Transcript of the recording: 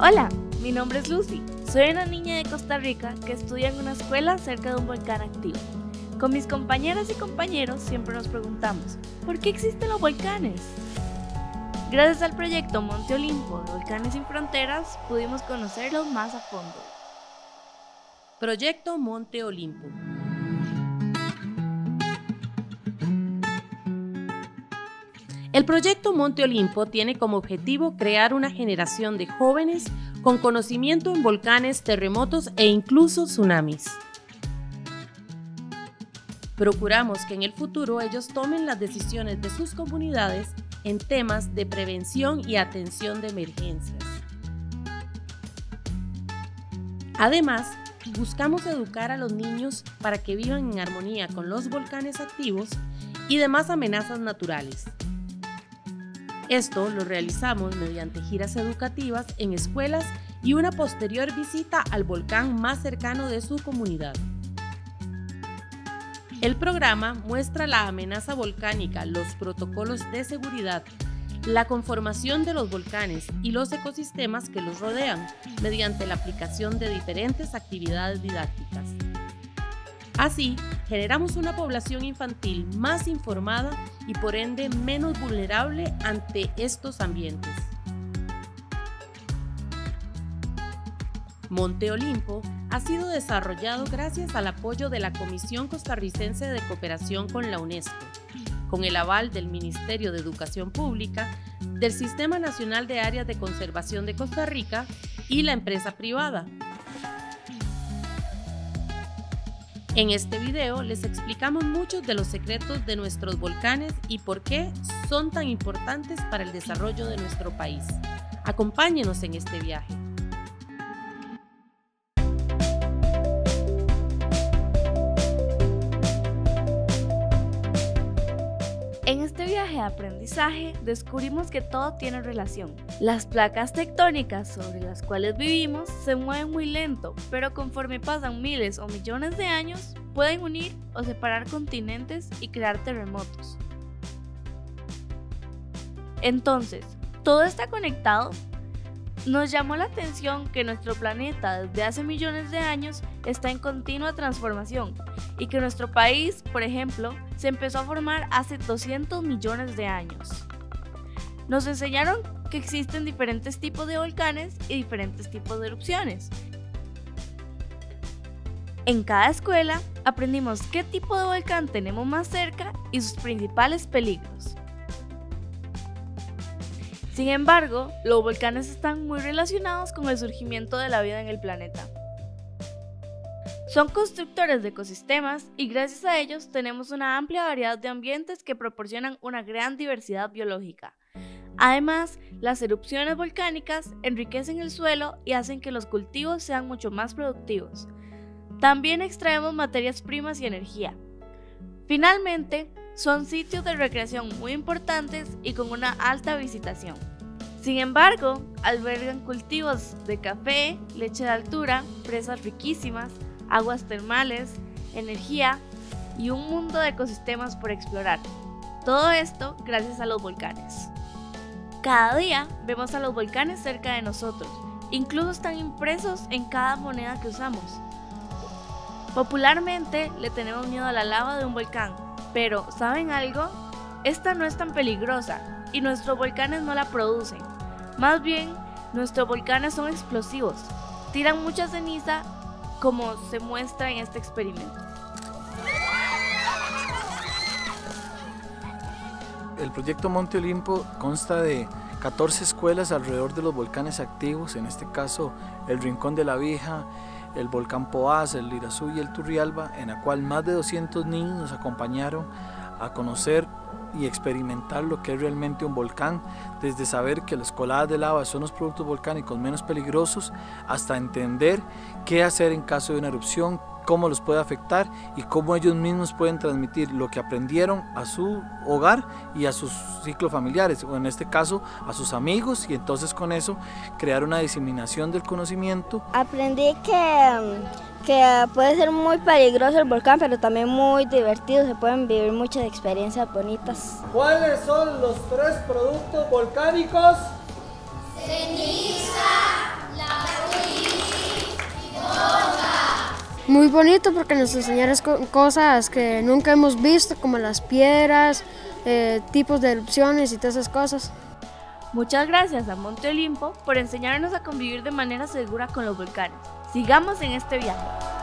Hola, mi nombre es Lucy. Soy una niña de Costa Rica que estudia en una escuela cerca de un volcán activo. Con mis compañeras y compañeros siempre nos preguntamos, ¿por qué existen los volcanes? Gracias al proyecto Monte Olimpo Volcanes sin Fronteras pudimos conocerlos más a fondo. Proyecto Monte Olimpo. El proyecto Monte Olimpo tiene como objetivo crear una generación de jóvenes con conocimiento en volcanes, terremotos e incluso tsunamis. Procuramos que en el futuro ellos tomen las decisiones de sus comunidades en temas de prevención y atención de emergencias. Además, buscamos educar a los niños para que vivan en armonía con los volcanes activos y demás amenazas naturales. Esto lo realizamos mediante giras educativas en escuelas y una posterior visita al volcán más cercano de su comunidad. El programa muestra la amenaza volcánica, los protocolos de seguridad, la conformación de los volcanes y los ecosistemas que los rodean mediante la aplicación de diferentes actividades didácticas. Así, generamos una población infantil más informada y por ende menos vulnerable ante estos ambientes. Monte Olimpo ha sido desarrollado gracias al apoyo de la Comisión Costarricense de Cooperación con la UNESCO, con el aval del Ministerio de Educación Pública, del Sistema Nacional de Áreas de Conservación de Costa Rica y la empresa privada. En este video les explicamos muchos de los secretos de nuestros volcanes y por qué son tan importantes para el desarrollo de nuestro país. Acompáñenos en este viaje. Aprendizaje descubrimos que todo tiene relación. Las placas tectónicas sobre las cuales vivimos se mueven muy lento, pero conforme pasan miles o millones de años, pueden unir o separar continentes y crear terremotos. Entonces, todo está conectado. Nos llamó la atención que nuestro planeta desde hace millones de años está en continua transformación y que nuestro país, por ejemplo, se empezó a formar hace 200 millones de años. Nos enseñaron que existen diferentes tipos de volcanes y diferentes tipos de erupciones. En cada escuela aprendimos qué tipo de volcán tenemos más cerca y sus principales peligros. Sin embargo, los volcanes están muy relacionados con el surgimiento de la vida en el planeta. Son constructores de ecosistemas y gracias a ellos tenemos una amplia variedad de ambientes que proporcionan una gran diversidad biológica. Además, las erupciones volcánicas enriquecen el suelo y hacen que los cultivos sean mucho más productivos. También extraemos materias primas y energía. Finalmente, son sitios de recreación muy importantes y con una alta visitación. Sin embargo, albergan cultivos de café, leche de altura, presas riquísimas, aguas termales, energía y un mundo de ecosistemas por explorar. Todo esto gracias a los volcanes. Cada día vemos a los volcanes cerca de nosotros, incluso están impresos en cada moneda que usamos. Popularmente le tenemos miedo a la lava de un volcán, pero ¿saben algo? Esta no es tan peligrosa y nuestros volcanes no la producen. Más bien, nuestros volcanes son explosivos, tiran mucha ceniza como se muestra en este experimento. El proyecto Monte Olimpo consta de 14 escuelas alrededor de los volcanes activos, en este caso el Rincón de la Vieja, el volcán Poás, el Irazú y el Turrialba, en la cual más de 200 niños nos acompañaron a conocer y experimentar lo que es realmente un volcán, desde saber que las coladas de lava son los productos volcánicos menos peligrosos, hasta entender qué hacer en caso de una erupción, cómo los puede afectar y cómo ellos mismos pueden transmitir lo que aprendieron a su hogar y a sus ciclos familiares, o en este caso a sus amigos, y entonces con eso crear una diseminación del conocimiento. Aprendí que que puede ser muy peligroso el volcán, pero también muy divertido, se pueden vivir muchas experiencias bonitas. ¿Cuáles son los tres productos volcánicos? Muy bonito porque nos enseñaron cosas que nunca hemos visto, como las piedras, eh, tipos de erupciones y todas esas cosas. Muchas gracias a Monte Olimpo por enseñarnos a convivir de manera segura con los volcanes. Sigamos en este viaje.